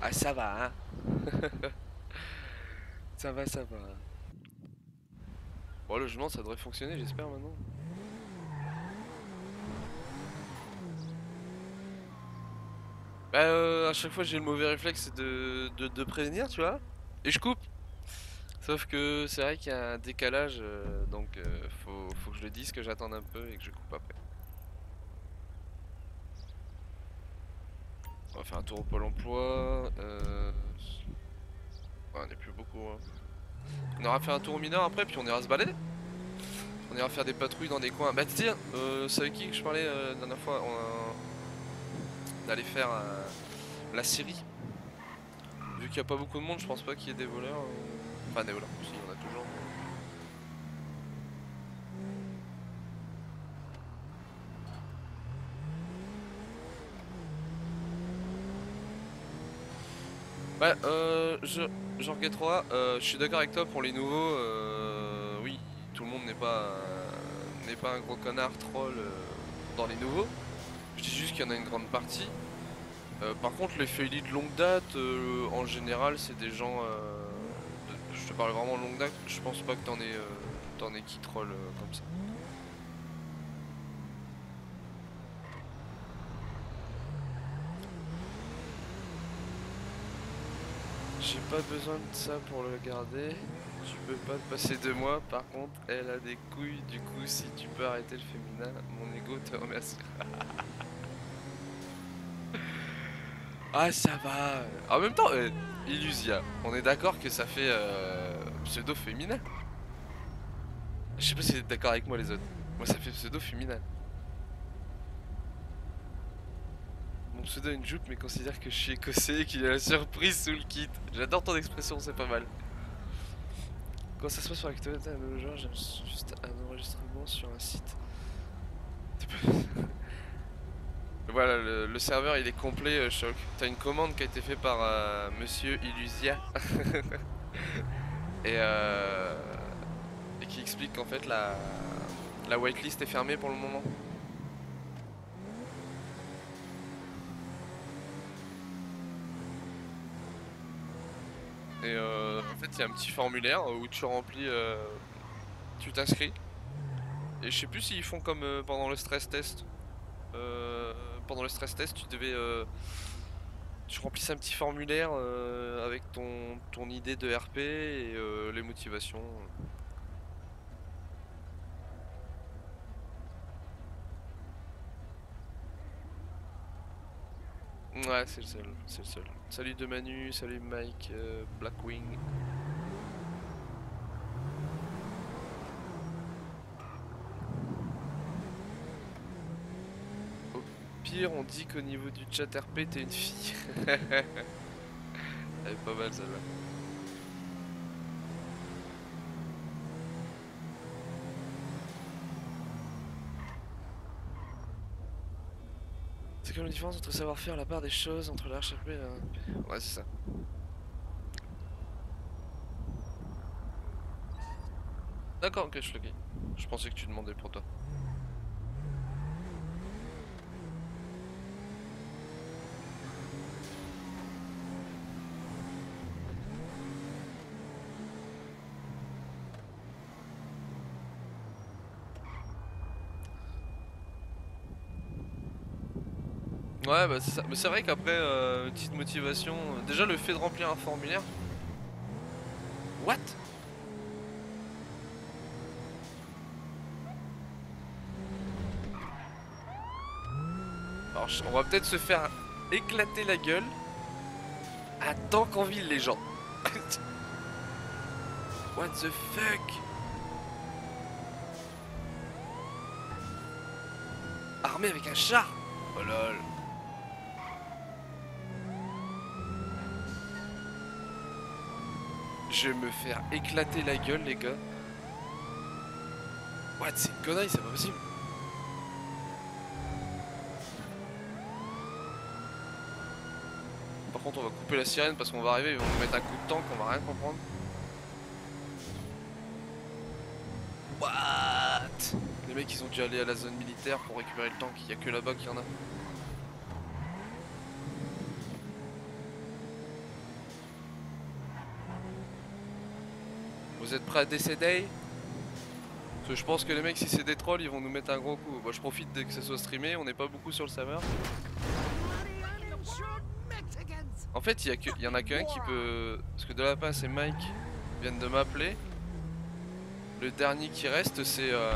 Ah ça va hein Ça va, ça va. Bon logement ça devrait fonctionner j'espère maintenant. Bah euh, à chaque fois j'ai le mauvais réflexe de, de, prévenir tu vois Et je coupe Sauf que c'est vrai qu'il y a un décalage euh, donc euh, faut, faut, que je le dise que j'attende un peu et que je coupe après. On va faire un tour au pôle emploi. on n'est plus beaucoup. Hein. On ira faire un tour au mineur après puis on ira se balader. On ira faire des patrouilles dans des coins. Bah tiens, euh, c'est avec qui que je parlais la dernière fois d'aller faire euh, la Syrie. Vu qu'il n'y a pas beaucoup de monde, je pense pas qu'il y ait des voleurs. Euh, enfin des voleurs, si, il y en a toujours. Ouais, euh, je, Jean 3, euh, je suis d'accord avec toi pour les nouveaux. Euh, oui, tout le monde n'est pas n'est pas un gros connard troll dans les nouveaux. Je dis juste qu'il y en a une grande partie. Euh, par contre, les faillis de longue date, euh, en général, c'est des gens. Euh, je te parle vraiment de longue date, je pense pas que t'en aies, t'en aies qui troll comme ça. J'ai pas besoin de ça pour le garder. Tu peux pas te passer de moi. Par contre, elle a des couilles. Du coup, si tu peux arrêter le féminin, mon ego te remerciera. ah, ça va. En même temps, euh, Illusia, on est d'accord que ça fait euh, pseudo féminin. Je sais pas si vous êtes d'accord avec moi, les autres. Moi, ça fait pseudo féminin. Mon pseudo une jupe mais considère que je suis écossais et qu'il y a la surprise sous le kit. J'adore ton expression, c'est pas mal. Quand ça se passe sur l'actualité, un genre, j'aime juste un enregistrement sur un site. voilà, le, serveur il est complet, euh, Choc. T'as une commande qui a été faite par euh, Monsieur Illusia. et, euh, et qui explique qu'en fait la, la whitelist est fermée pour le moment. Et euh, en fait, il y a un petit formulaire où tu remplis, euh, tu t'inscris. Et je sais plus s'ils font comme euh, pendant le stress test. pendant le stress test, tu devais, tu remplisses un petit formulaire avec ton, ton idée de RP et les motivations. Ouais, c'est le seul, c'est le seul. Salut de Manu, salut Mike, euh, Blackwing. Au pire, on dit qu'au niveau du chat RP, t'es une fille. Elle est pas mal celle-là. C'est comme la différence entre savoir-faire la part des choses entre l'HRP et la... Ouais, c'est ça. D'accord, ok, je le Je pensais que tu demandais pour toi. Ouais, bah c'est. Mais c'est vrai qu'après, euh, petite motivation. Euh, déjà, le fait de remplir un formulaire. What? Alors, on va peut-être se faire éclater la gueule. Tant qu'en ville, les gens. What the fuck? Armé avec un char Oh lol Je vais me faire éclater la gueule, les gars. What, c'est une connerie, c'est pas possible. Par contre, on va couper la sirène parce qu'on va arriver, ils vont nous mettre un coup de tank, on va rien comprendre. What? Les mecs, ils ont dû aller à la zone militaire pour récupérer le tank, il y a que là-bas qu'il y en a. Vous êtes prêts à décéder? Parce que je pense que les mecs, si c'est des trolls, ils vont nous mettre un gros coup. Moi, je profite dès que ça soit streamé, on n'est pas beaucoup sur le serveur. En fait, il y, en a qu'un qui peut... Parce que De La Pince et Mike viennent de m'appeler. Le dernier qui reste, c'est... Euh...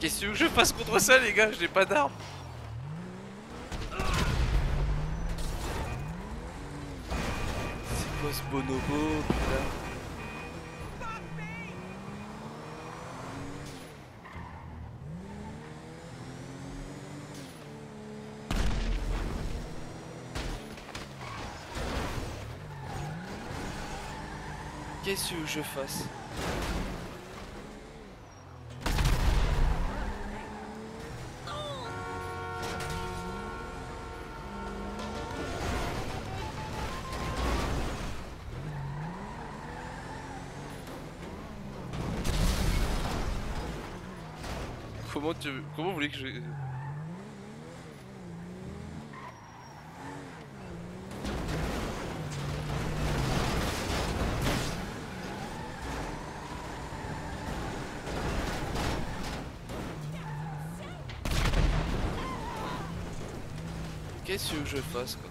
Qu'est-ce que je fasse contre ça les gars? Je n'ai pas d'armes. C'est quoi ce bonobo putain? Qu'est-ce que je fasse. Comment tu... Comment vous voulez que je... Que je fasse quoi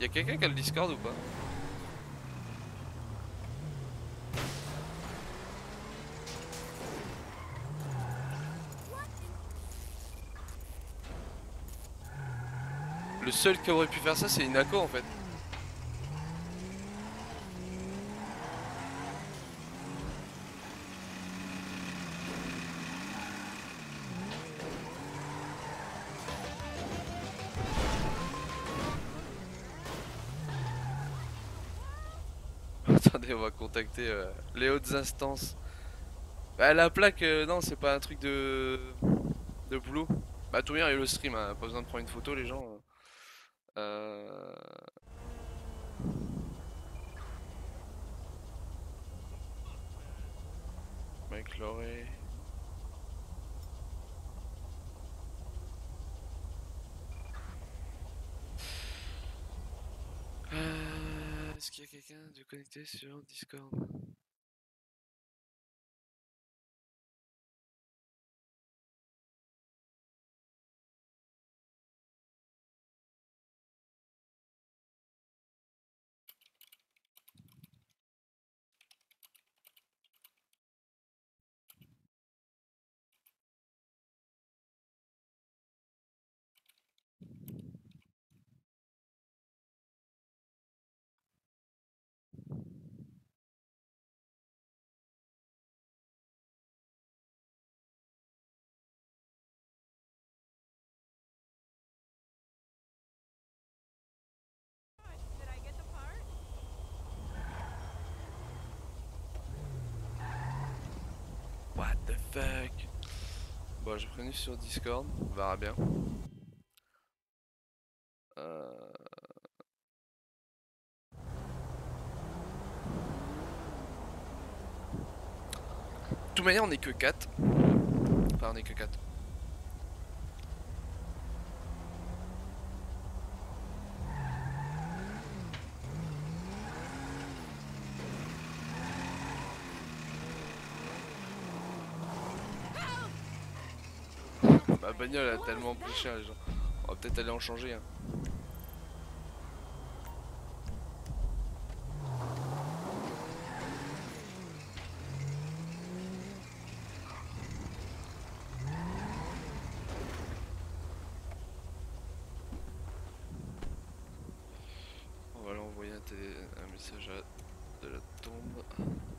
Y'a quelqu'un qui a le Discord ou pas? Le seul qui aurait pu faire ça, c'est Inako en fait. Contacter euh, les hautes instances. Bah, la plaque, euh, non, c'est pas un truc de, de boulot. Bah, tout bien, il y a le stream, hein, pas besoin de prendre une photo, les gens. Hein. Euh... Mike Loré. Euh... Est-ce qu'il y a quelqu'un de connecté sur Discord What the fuck? Bon, j'ai prévenu sur Discord, on verra bien. Euh... De toute manière, on est que 4. Enfin, on est que 4. bagnole a tellement plus cher les gens. On va peut-être aller en changer. Hein. On va l'envoyer un, un message à de la tombe.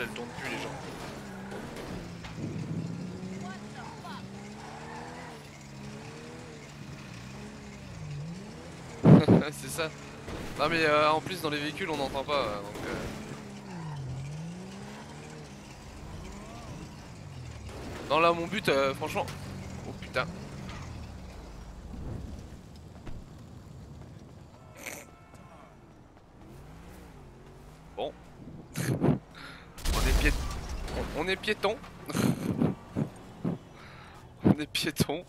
Elle tourne plus les gens. c'est ça. Non mais euh, en plus dans les véhicules on n'entend pas euh, donc euh. Non là mon but franchement. Oh putain. Bon. on est piét... on- on est piéton. on est piéton.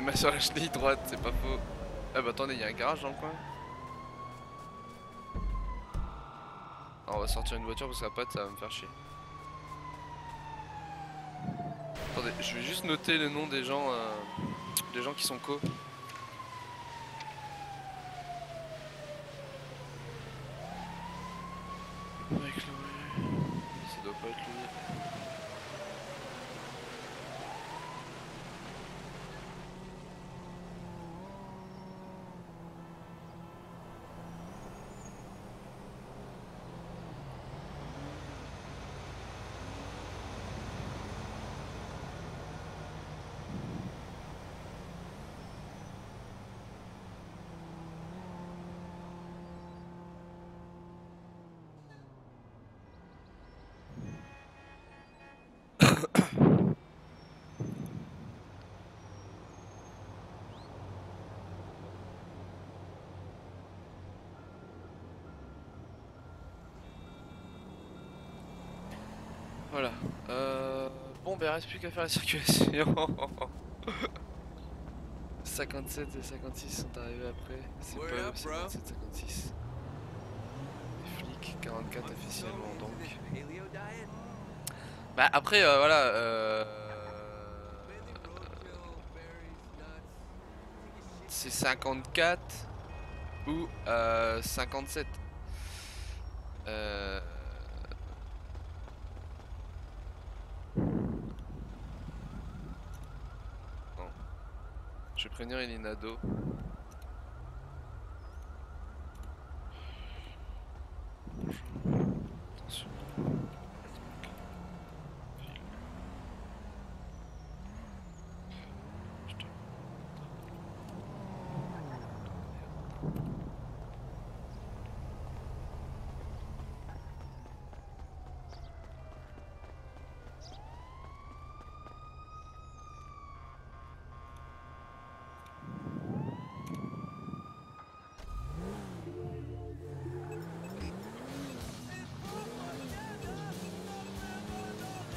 Mains sur la chenille droite, c'est pas faux. Ah bah attendez, il y a un garage dans le coin. On va sortir une voiture parce qu'à pas ça va me faire chier. Attendez, je vais juste noter le nom des gens, euh, des gens qui sont co. Avec Chloé. Ça doit pas être lui. Voilà. Euh... Bon, ben reste plus qu'à faire la circulation. 57 et 56 sont arrivés après. C'est pas up, eux, c'est bro. 57 56. Les flics, 44 officiellement donc. Bah après, euh, voilà. Euh... C'est 54 ou euh, 57. Euh... Non. Je vais prévenir Elinado.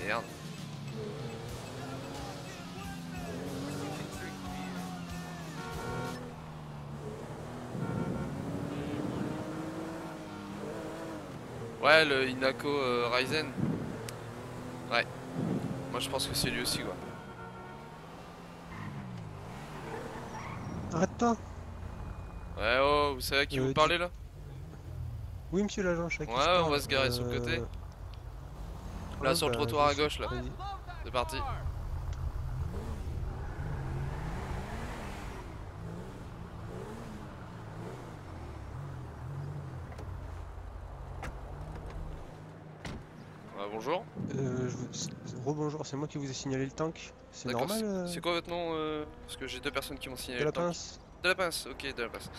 Merde. Ouais, le Inako euh, Ryzen. Ouais. Moi je pense que c'est lui aussi quoi. Arrête pas Ouais, oh, vous savez à qui Euh, vous parlez là? Oui, monsieur l'agent, qui Ouais, on va se garer sur le côté. Là sur le trottoir à gauche là. C'est parti. Bonjour. Euh. Rebonjour, c'est moi qui vous ai signalé le tank. C'est normal. C'est quoi votre nom euh... Parce que j'ai deux personnes qui m'ont signalé le tank. De la pince. De la pince, ok, de la pince.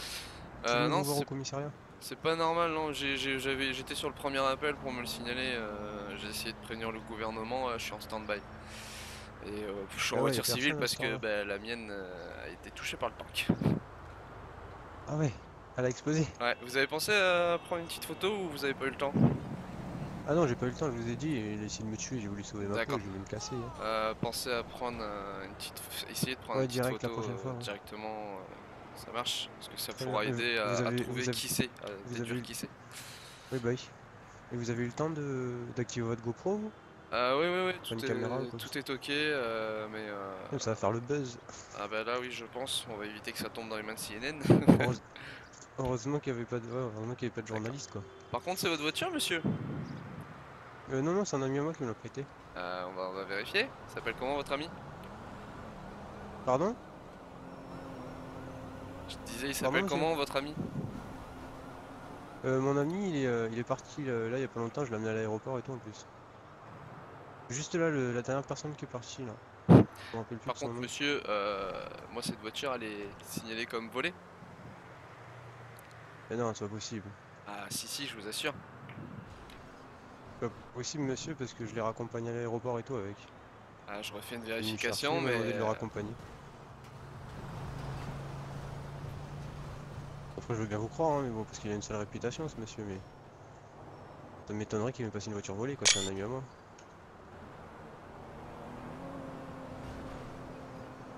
Euh, non, c'est au commissariat c'est pas normal, non. J'étais sur le premier appel pour me le signaler. euh, j'ai essayé de prévenir le gouvernement, euh, je suis en stand-by. Et euh, je suis en Ah ouais, voiture civile parce ce que bah, la mienne euh, a été touchée par le tank. Ah ouais, elle a explosé. Ouais, vous avez pensé à prendre une petite photo ou vous avez pas eu le temps? Ah non, j'ai pas eu le temps, je vous ai dit, il a essayé de me tuer, j'ai voulu sauver ma peau, j'ai voulu me casser. hein. Euh, Pensez à prendre une petite. Essayez de prendre Ouais, une petite direct la photo prochaine fois, ouais. directement. Euh, ça marche Parce que ça pourra aider à, trouver avez- qui c'est, à vous déduire eu- qui c'est. Oui, bah oui. Et vous avez eu le temps de d'activer votre GoPro vous? Ah oui, oui, oui, tout, est, caméra tout est ok, euh, mais. euh, Comme Ça va faire le buzz. Ah bah là, oui, je pense. On va éviter que ça tombe dans les mains de CNN. Heureuse- Heureusement qu'il n'y avait pas de, ouais, qu'il avait pas de journaliste quoi. Par contre, c'est votre voiture, monsieur? Euh, non, non, c'est un ami à moi qui me l'a prêté. Euh, on, va, on va vérifier. Ça s'appelle comment votre ami? Pardon? Je disais, il s'appelle comment votre ami? Euh, Mon ami, il est, euh, il est parti euh, là il y a pas longtemps, je l'ai amené à l'aéroport et tout en plus. Juste là, le- la dernière personne qui est partie là. Je Par contre, monsieur, euh, moi, cette voiture, elle est signalée comme volée? Mais non, c'est pas possible. Ah, si, si, je vous assure. C'est pas possible, monsieur, parce que je l'ai raccompagné à l'aéroport et tout avec. Ah, j'aurais fait une vérification, mais. de le euh, raccompagner. Après, je veux bien vous croire, hein, mais bon, parce qu'il a une sale réputation, ce monsieur, mais. Ça m'étonnerait qu'il m'ait passé une voiture volée, quoi, c'est un ami à moi.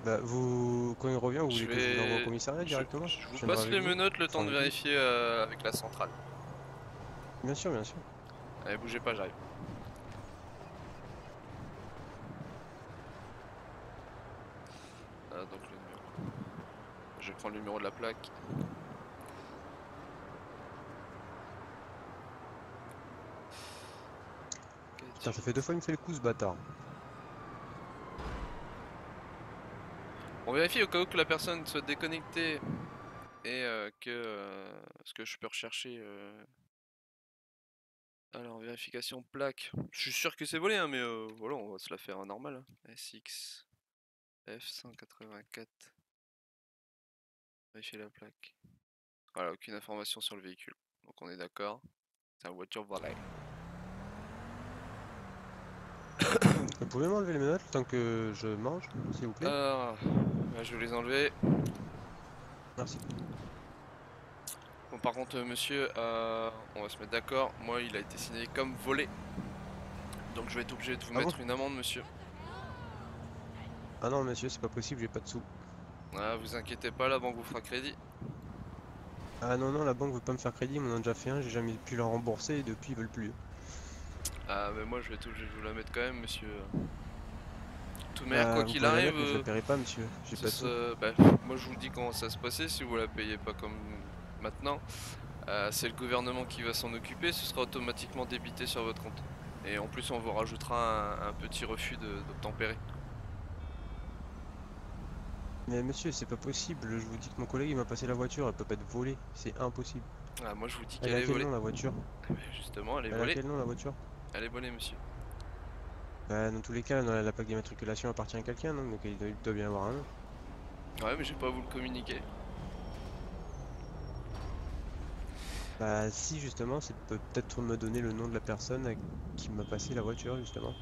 Bah, vous. Quand il revient, vous Je voulez que je vous l'envoie vais- au commissariat je- directement? Je, vous passe les menottes le temps de vérifier euh, avec la centrale. Bien sûr, bien sûr. Allez, bougez pas, j'arrive. Ah, donc le numéro. Je vais prendre le numéro de la plaque. Putain, ça fait deux fois qu'il me fait le coup, ce bâtard. On vérifie au cas où que la personne soit déconnectée et euh, que euh, ce que je peux rechercher. euh, Alors vérification plaque. Je suis sûr que c'est volé, hein, mais voilà, on va se la faire normal. hein. SX F184. Vérifier la plaque. Voilà, aucune information sur le véhicule. Donc on est d'accord. C'est une voiture volée. Vous pouvez m'enlever les menottes le temps que je mange, s'il vous plaît bah, je vais les enlever. Merci. Bon, par contre, euh, monsieur, euh, on va se mettre d'accord. Moi, il a été signalé comme volé. Donc, je vais être obligé de vous Ah bon mettre une amende, monsieur. Ah non, monsieur, c'est pas possible, j'ai pas de sous. Ah, vous inquiétez pas, la banque vous fera crédit. Ah non, non, la banque veut pas me faire crédit, ils m'en ont déjà fait un, j'ai jamais pu leur rembourser et depuis ils veulent plus. Ah, mais moi, je vais être obligé de vous la mettre quand même, monsieur. De toute manière, Bah, quoi qu'il arrive, mettre, mais je euh, la paierai pas, monsieur, j'ai pas de bah, moi, je vous le dis comment ça se passait. Si vous la payez pas comme maintenant, euh, c'est le gouvernement qui va s'en occuper. Ce sera automatiquement débité sur votre compte. Et en plus, on vous rajoutera un, un petit refus de- d'obtempérer. Mais monsieur, c'est pas possible, je vous dis que mon collègue il m'a passé la voiture, elle peut pas être volée, c'est impossible. Ah, moi, je vous dis Elle qu'elle a est quel volée. nom la voiture? Ben, Justement, elle est Elle a volée. quel nom la voiture? Elle est volée, monsieur. Bah dans tous les cas, la la plaque d'immatriculation appartient à quelqu'un, donc il doit, il doit bien avoir un nom. Ouais, mais j'ai pas à vous le communiquer. Bah si justement, c'est peut peut-être me donner le nom de la personne à qui m'a passé la voiture justement.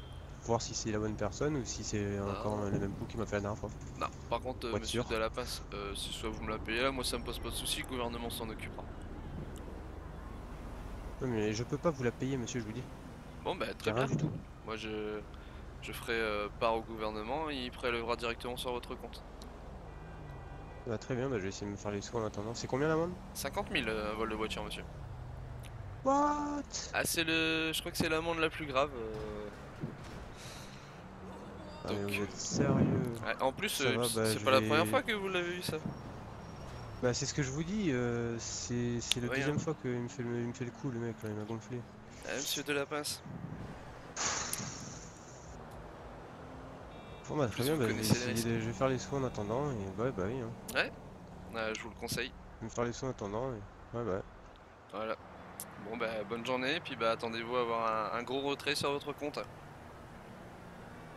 Voir si c'est la bonne personne ou si c'est encore Ah. le même coup qui m'a fait la dernière fois. Non, par contre, euh, monsieur sûr. Delapace, euh, c'est soit vous me la payez là, moi ça me pose pas de soucis, le gouvernement s'en occupera. Non mais je peux pas vous la payer monsieur, je vous dis. Bon, bah très bien. du tout. Moi je, je ferai euh, part au gouvernement, il prélèvera directement sur votre compte. Bah très bien, bah je vais essayer de me faire les sous en attendant. C'est combien l'amende 50 000 euh, un vol de voiture, monsieur. What? Ah, c'est le. Je crois que c'est l'amende la plus grave. euh. Ah Donc, vous êtes sérieux? Ouais, en plus, euh, bah, c'est pas la première fois que vous l'avez eu ça. Bah c'est ce que je vous dis, euh, c'est la deuxième hein. fois qu'il me, fait le- il me fait le coup le mec là, il m'a gonflé. Ah, monsieur Delapince. Bon bah très bien, bah, je, vais de- je faire les sous en attendant et bah bah oui, hein. Ah, je vous le conseille. je vais faire les sous en attendant et ouais bah. Voilà. Bon bah bonne journée, puis bah attendez-vous à avoir un, un gros retrait sur votre compte.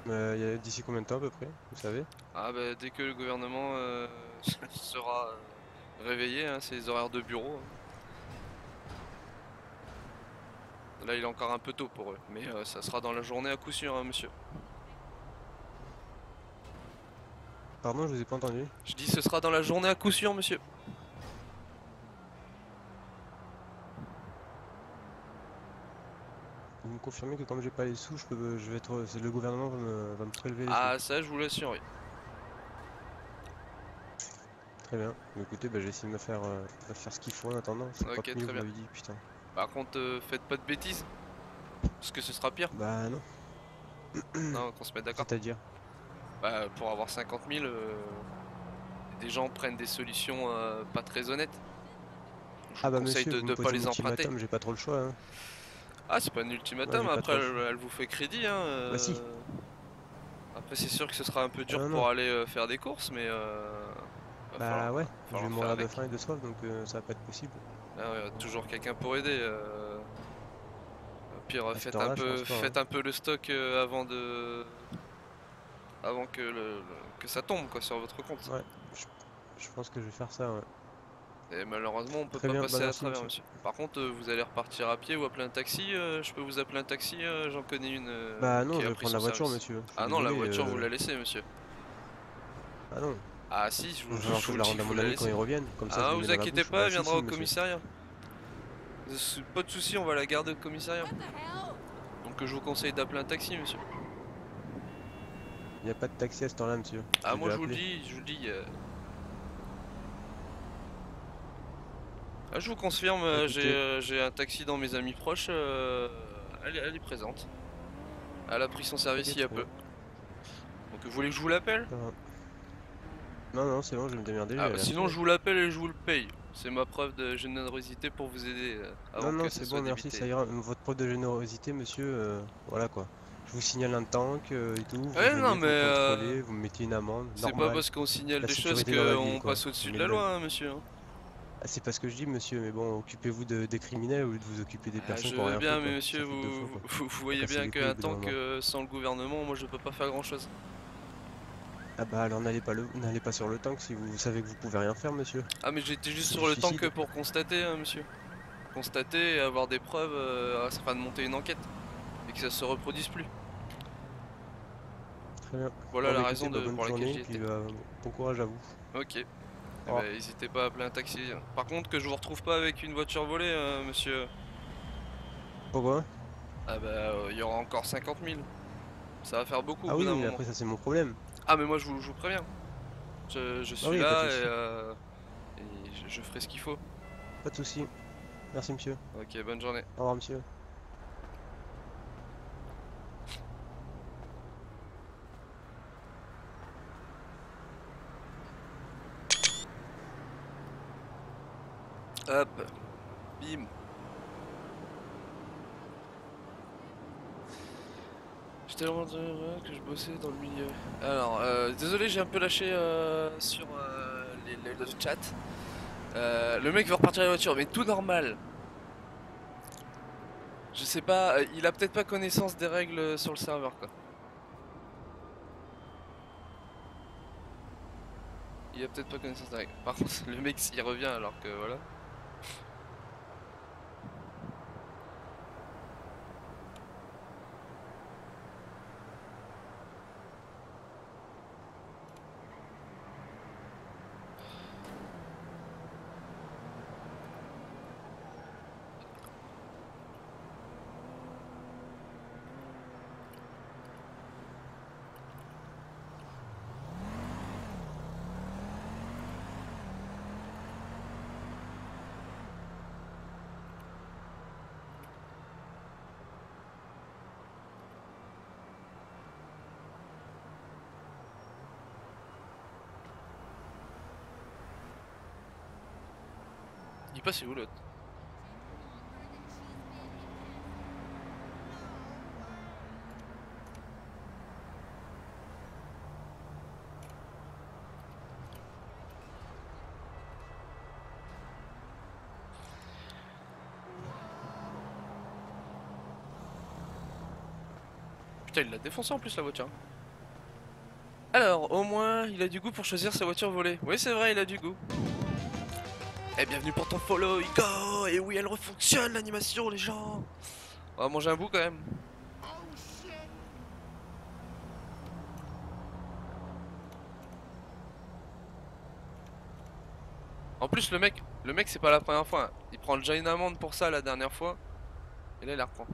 Euh, a d'ici combien de temps à peu près, vous savez? Ah bah dès que le gouvernement euh, sera euh, réveillé, hein, c'est les horaires de bureau. hein. Là il est encore un peu tôt pour eux, mais euh, ça sera dans la journée à coup sûr, hein, monsieur. Pardon, je vous ai pas entendu. Je dis ce sera dans la journée à coup sûr, monsieur. Vous me confirmez que comme j'ai pas les sous, je peux, je vais être, c'est le gouvernement va me, va me prélever les Ah ça je vous l'assure, oui. Très bien. Mais écoutez, bah, je vais essayer de me faire, euh, faire ce qu'il faut en attendant. C'est Ok, pas très bien. dit, putain. Par contre euh, faites pas de bêtises, parce que ce sera pire. Bah non, non, qu'on se mette d'accord. c'est-à-dire. Bah, pour avoir 50 000, euh, des gens prennent des solutions euh, pas très honnêtes. Je Ah bah conseille monsieur, de vous ne pas les un emprunter. j'ai pas trop le choix. Hein. Ah, c'est pas un ultimatum, Ouais, après elle, elle vous fait crédit. Hein, Bah, si. Après, c'est sûr que ce sera un peu dur pour aller faire des courses, mais. Bah falloir- ouais, je vais mourir de faim et de soif, donc euh, ça va pas être possible. Ah ouais, y a toujours quelqu'un pour aider. euh. Au pire, À ce faites, un peu, pas, hein. faites un peu le stock euh, avant de. Avant que, le, le- que ça tombe quoi, sur votre compte. Ouais. Je pense que je vais faire ça, ouais. Et malheureusement, on peut Très pas bien, passer bah, à travers, monsieur. Par contre, vous allez repartir à pied ou appeler un taxi. euh, je peux vous appeler un taxi, j'en connais une. Bah non, je vais prendre la voiture, service. monsieur. Ah non, la voiture, vous la laissez, monsieur. Ah non, Ah si, je vous, je je vais vous la dis, rendre à vous mon la ami quand ils reviennent. Comme ça, je Ah, vous inquiétez bouche. pas, elle viendra si, au commissariat. Pas de soucis, on va la garder au commissariat. Donc je vous conseille d'appeler un taxi, monsieur. Il n'y a pas de taxi à ce temps-là, monsieur. Ah, Je moi je vous le dis, je vous le dis. euh. Ah, je vous confirme, euh, j'ai euh, j'ai un taxi dans mes amis proches. euh, elle, est- elle est présente. Elle a pris son service il y a peu. Donc vous voulez que je vous l'appelle? Non, non, c'est bon, je vais me démerder. Ah, bah, Sinon je vous l'appelle et je vous le paye. C'est ma preuve de générosité pour vous aider euh, avant Non, non, c'est bon, merci, ça ira. Votre preuve de générosité, monsieur, euh, voilà quoi. Je vous signale un tank euh, et tout. Vous non, vous mais, euh, vous me mettez une amende. C'est pas parce qu'on signale des choses qu'on passe au-dessus de la loi, hein, monsieur. hein. Ah, c'est pas ce que je dis, monsieur, mais bon, occupez-vous de, des criminels au lieu de vous occuper des Ah, personnes je veux bien, mais monsieur, vous, voyez bien qu'un tank sans le gouvernement, moi je peux pas faire grand chose. Ah bah alors n'allez pas, le... n'allez pas sur le tank si vous savez que vous pouvez rien faire, monsieur. Ah, mais j'étais juste sur le tank pour constater, hein, monsieur. Constater et avoir des preuves euh, afin de monter une enquête et que ça se reproduise plus. Très bien. Voilà Bon, la bah, raison de, bah, bonne pour laquelle journée, j'y puis, étais. euh, bon courage à vous. Ok. Revoir. ben, N'hésitez pas à appeler un taxi. Par contre, que je vous retrouve pas avec une voiture volée, euh, monsieur. Pourquoi? Ah bah, euh, il y aura encore 50 000. Ça va faire beaucoup Ah au bout oui, mais moment. après ça c'est mon problème. Ah mais moi je vous, je vous préviens. Je, je suis Ah oui, de là et, euh, et je, je ferai ce qu'il faut. Pas de souci. Merci monsieur. Ok, bonne journée. Au revoir monsieur. Hop. Bim. Demandé euh, que je bossais dans le milieu. Alors, euh, désolé, j'ai un peu lâché euh, sur euh, les, les- le chat. Euh, le mec veut repartir la voiture, mais tout normal. Je sais pas, euh, il a peut-être pas connaissance des règles sur le serveur quoi. Il a peut-être pas connaissance des règles. Par contre, le mec s'il revient alors que voilà. Il passe où l'autre Putain, il l'a défoncé en plus la voiture. Alors, au moins, il a du goût pour choisir sa voiture volée. Oui, c'est vrai, il a du goût. Et bienvenue pour ton follow, Igo Et oui, elle refonctionne l'animation, les gens On va manger un bout quand même. En plus, le mec, le mec, c'est pas la première fois. hein. Il prend déjà une amende pour ça la dernière fois. Et là, il la reprend.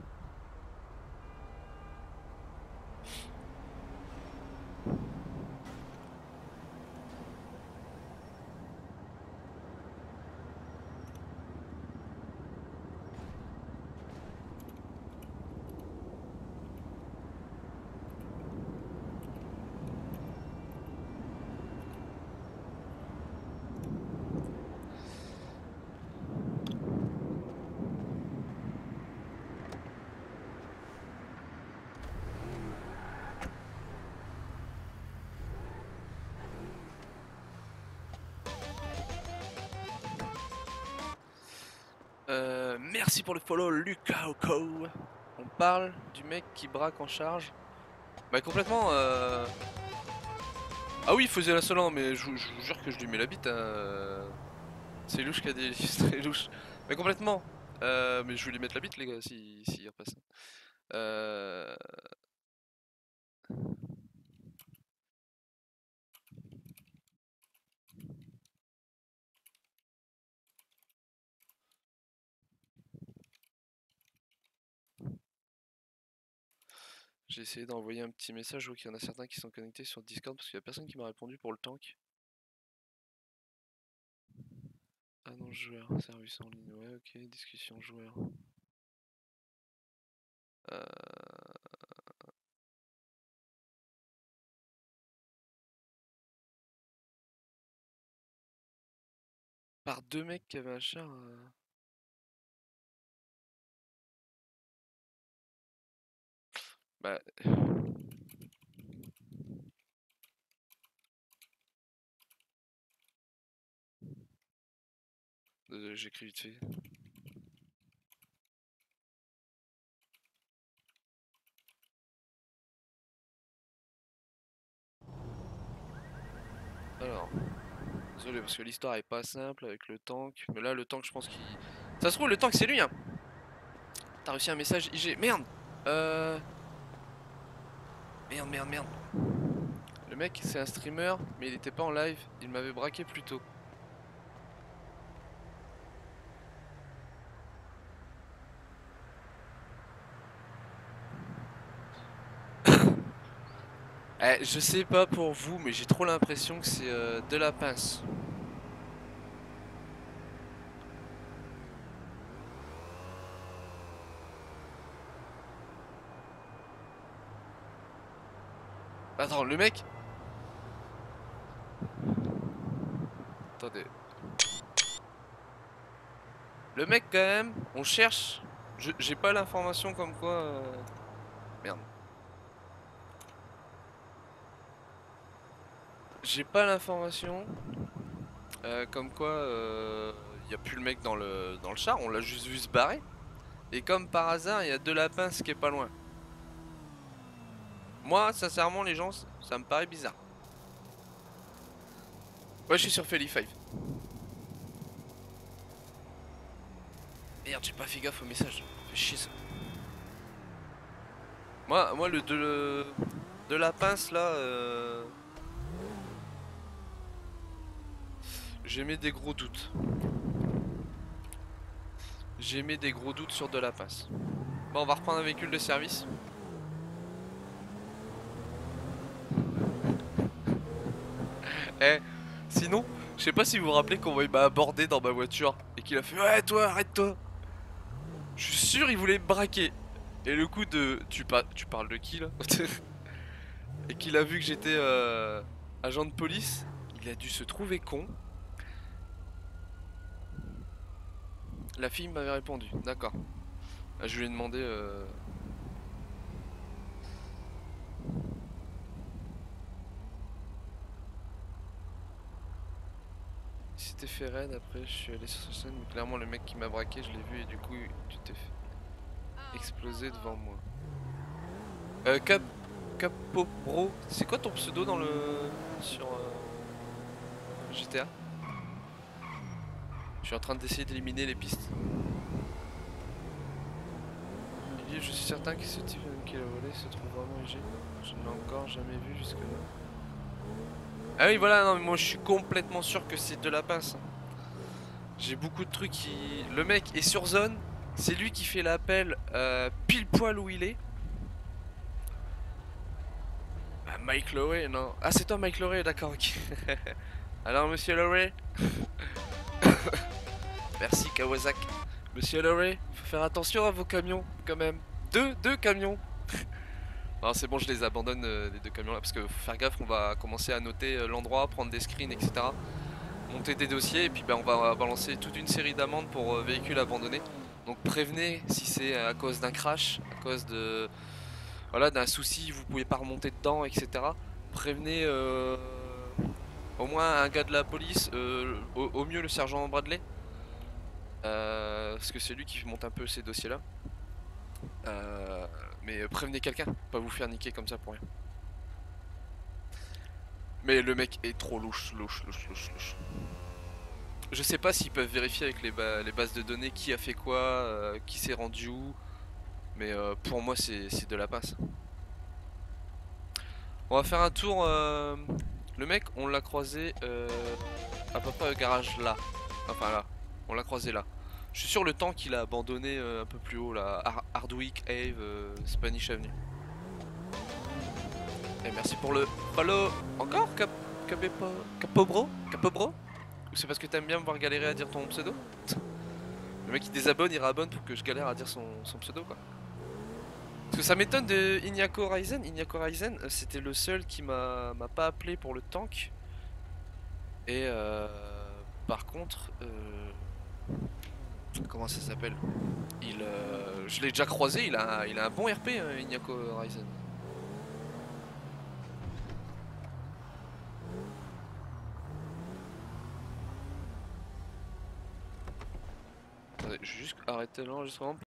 Pour le follow, Lucas Oko. On parle du mec qui braque en charge. Bah complètement. Euh... Ah oui, il faisait l'insolent, mais je, vous- jure que je lui mets la bite. hein. C'est louche qui a des louche. Mais complètement. Euh, mais je vais lui mettre la bite, les gars, si, si repasse. Euh... J'ai essayé d'envoyer un petit message, je vois qu'il y en a certains qui sont connectés sur Discord parce qu'il y a personne qui m'a répondu pour le tank. Annonce joueur, service en ligne, ouais ok, discussion joueur. Euh, Par deux mecs qui avaient un char. euh, Bah. Désolé, j'écris vite fait. Alors, désolé parce que l'histoire est pas simple avec le tank, mais là le tank je pense qu'il... Ça se trouve le tank c'est lui hein T'as reçu un message IG, merde Euh... Merde, merde, merde. Le mec c'est un streamer, mais il était pas en live, il m'avait braqué plus tôt. Eh, je sais pas pour vous, mais j'ai trop l'impression que c'est euh, de la pince. Attends, le mec Attendez. Le mec quand même, on cherche. J'ai pas l'information comme quoi... euh, Merde. J'ai pas l'information euh, comme quoi il y a plus le mec dans le dans le char, on l'a juste vu se barrer. Et comme par hasard, il y a deux lapins qui est pas loin. Moi, sincèrement, les gens, ça me paraît bizarre. Ouais, je suis sur Feli 5. Merde, j'ai pas fait gaffe au message. Fait chier ça. Moi, moi le de, de la pince là, euh, j'émets des gros doutes. J'émets des gros doutes sur de la pince. Bon, on va reprendre un véhicule de service. Eh, sinon, je sais pas si vous vous rappelez comment il m'a abordé dans ma voiture et qu'il a fait Ouais, toi, arrête-toi. Je suis sûr, il voulait me braquer. Et le coup de. Tu, tu parles de qui là Et qu'il a vu que j'étais euh, agent de police, il a dû se trouver con. La fille m'avait répondu, d'accord. Ah, Je lui ai demandé. euh, Il s'était fait raid après, je suis allé sur sa scène, mais clairement le mec qui m'a braqué, je l'ai vu et du coup tu t'es fait exploser devant moi. Euh, Cap... C'est quoi ton pseudo dans le... sur... euh, GTA Je suis en train d'essayer d'éliminer les pistes. Je suis certain que ce type qui l'a volé se trouve vraiment IG. Je ne l'ai encore jamais vu jusque là. Ah oui voilà, non mais moi je suis complètement sûr que c'est de la pince. J'ai beaucoup de trucs qui... Le mec est sur zone, c'est lui qui fait l'appel euh, pile poil où il est. Ah, Mike Lowey, non. Ah, c'est toi Mike Lowey, d'accord, ok. Alors, monsieur Lowey Merci Kawasaki. Monsieur Lowey, faut faire attention à vos camions, quand même. Deux, deux camions. non, c'est bon, je les abandonne, euh, les deux camions là, parce que faut faire gaffe, on va commencer à noter euh, l'endroit, prendre des screens, etc. Monter des dossiers, et puis ben, on va balancer toute une série d'amendes pour euh, véhicules abandonnés. Donc prévenez si c'est à cause d'un crash, à cause de voilà d'un souci, vous pouvez pas remonter dedans, etc. Prévenez au moins un gars de la police, au, au mieux le sergent Bradley, parce que c'est lui qui monte un peu ces dossiers-là. Euh, mais prévenez quelqu'un, pas vous faire niquer comme ça pour rien. Mais le mec est trop louche, louche, louche, louche, louche. Je sais pas s'ils peuvent vérifier avec les, ba- les bases de données qui a fait quoi, euh, qui s'est rendu où. Mais euh, pour moi, c'est de la passe. On va faire un tour. euh, Le mec, on l'a croisé euh, à peu près au garage là. Enfin là. On l'a croisé là. Je suis sûr le temps qu'il a abandonné euh, un peu plus haut là. Har- Hardwick, Ave, euh, Spanish Avenue. Et merci pour le follow. Encore Cap Capobro? Capobro? Ou c'est parce que t'aimes bien me voir galérer à dire ton pseudo? Le mec il désabonne, il réabonne pour que je galère à dire son, pseudo quoi. Parce que ça m'étonne de Iñako Ryzen. Iñako Ryzen, euh, c'était le seul qui m'a pas appelé pour le tank. Et euh, par contre, euh, comment ça s'appelle? Il, euh, je l'ai déjà croisé. Il a, il a un bon RP, euh, Iñako Ryzen. Attendez, je vais juste arrêter l'enregistrement